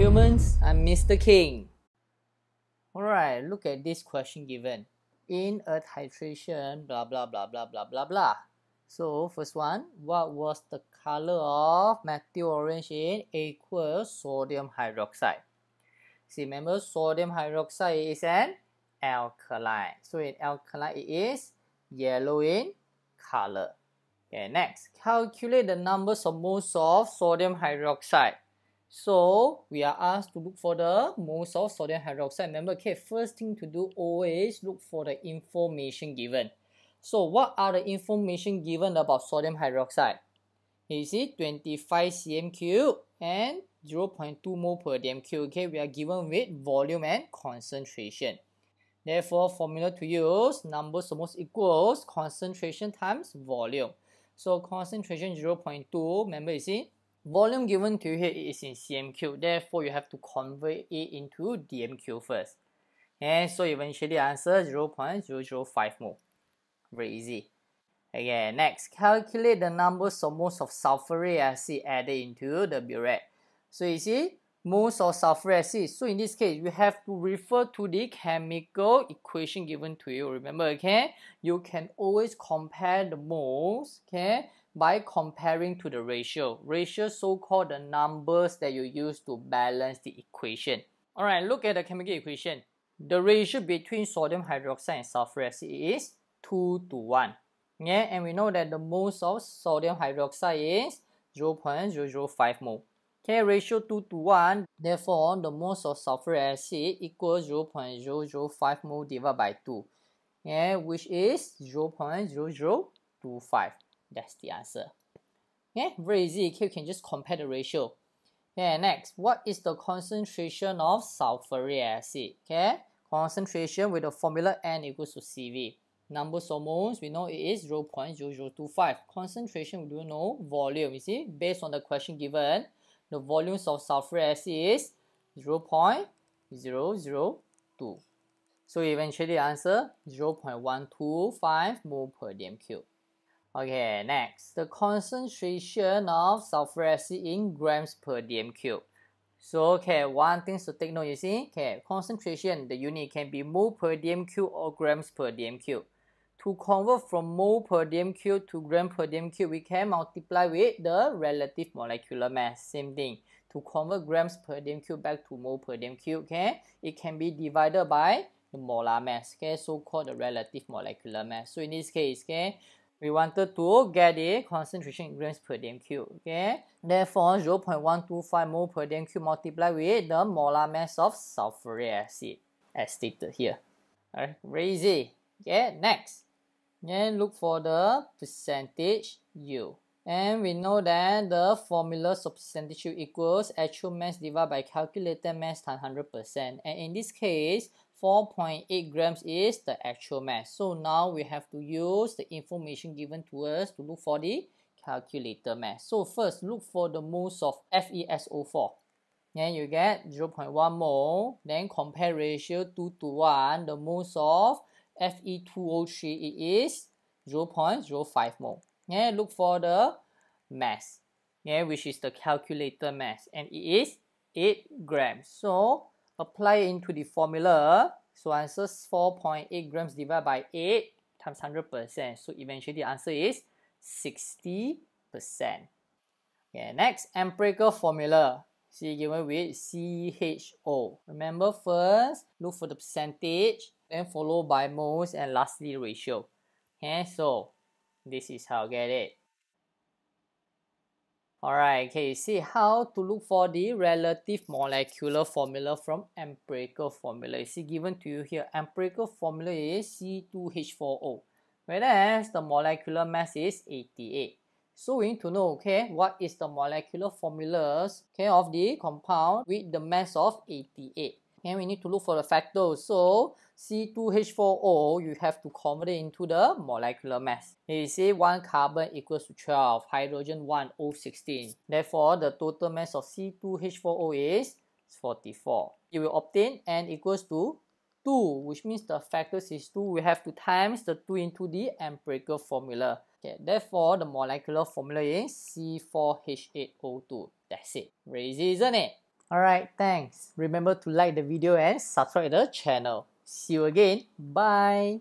humans, I'm Mr. Khing. Alright, look at this question given. In a titration, blah blah blah blah blah blah blah. So first one, what was the color of methyl orange in aqueous sodium hydroxide? See, remember sodium hydroxide is an alkaline. So in alkaline it is yellow in color. Okay, next, calculate the numbers of moles of sodium hydroxide. So we are asked to look for the moles of sodium hydroxide. Remember, okay, first thing to do always look for the information given. So what are the information given about sodium hydroxide? You see 25 cm cube and 0.2 mole per dm cube. Okay, we are given with volume and concentration. Therefore, formula to use, numbers almost equals concentration times volume. So concentration 0.2, remember you see, volume given to you here is in cm cube. Therefore, you have to convert it into dm cube first. And so eventually answer 0.005 mole. Very easy. Okay, next, calculate the numbers of moles of sulfuric acid added into the burette. So you see, moles of sulfuric acid. So in this case, you have to refer to the chemical equation given to you. Remember, okay? You can always compare the moles, okay? By comparing to the ratio. Ratio so-called the numbers that you use to balance the equation. Alright, look at the chemical equation. The ratio between sodium hydroxide and sulfuric acid is 2 to 1. Yeah, and we know that the moles of sodium hydroxide is 0.005 mole. Okay, ratio 2 to 1, therefore the moles of sulfuric acid equals 0.005 mole divided by 2, yeah, which is 0.0025. That's the answer. Okay, very easy. You can just compare the ratio. Okay, next, what is the concentration of sulfuric acid? Okay, concentration with the formula N equals to CV. Numbers of moles, we know it is 0.0025. Concentration, we do know volume. You see, based on the question given, the volumes of sulfuric acid is 0.002. So eventually answer 0.125 mole per dm cube. Okay, next, the concentration of sulfuric acid in grams per dm cube. So, okay, one thing to take note, you see, okay, concentration, the unit can be mole per dm cube or grams per dm cube. To convert from mole per dm cube to gram per dm cube, we can multiply with the relative molecular mass. Same thing. To convert grams per dm cube back to mole per dm cube, okay, it can be divided by the molar mass, okay, so-called the relative molecular mass. So in this case, okay, we wanted to get the concentration grams per dm cube, okay. Therefore, 0.125 mole per dm cube multiplied with the molar mass of sulfuric acid, as stated here. Alright, very easy. Okay, next. Then look for the percentage yield. And we know that the formula of percentage yield equals actual mass divided by calculated mass times 100%. And in this case, 4.8 grams is the actual mass. So now we have to use the information given to us to look for the calculator mass. So first, look for the moles of FeSO4. Then you get 0.1 mole. Then compare ratio 2 to 1. The moles of Fe2O3 it is 0.05 mole. Yeah, look for the mass, yeah, which is the calculator mass, and it is 8 grams. So apply into the formula. So answer 4.8 grams divided by 8 times 100%. So eventually the answer is 60%. Okay, next, empirical formula. See given with CHO. Remember first, look for the percentage then followed by moles, and lastly ratio. Okay, so this is how I get it. Alright, okay, see how to look for the relative molecular formula from empirical formula. You see given to you here, empirical formula is C2H4O, whereas the molecular mass is 88. So we need to know, okay, what is the molecular formulas okay, of the compound with the mass of 88. And we need to look for the factors. So C2H4O, you have to convert it into the molecular mass. You see 1 carbon equals to 12, hydrogen 1, O16. Therefore, the total mass of C2H4O is 44. You will obtain N equals to 2, which means the factors is 2. We have to times the 2 into the empirical formula. Okay, therefore, the molecular formula is C4H8O2. That's it. Easy, isn't it? Alright, thanks. Remember to like the video and subscribe the channel. See you again. Bye.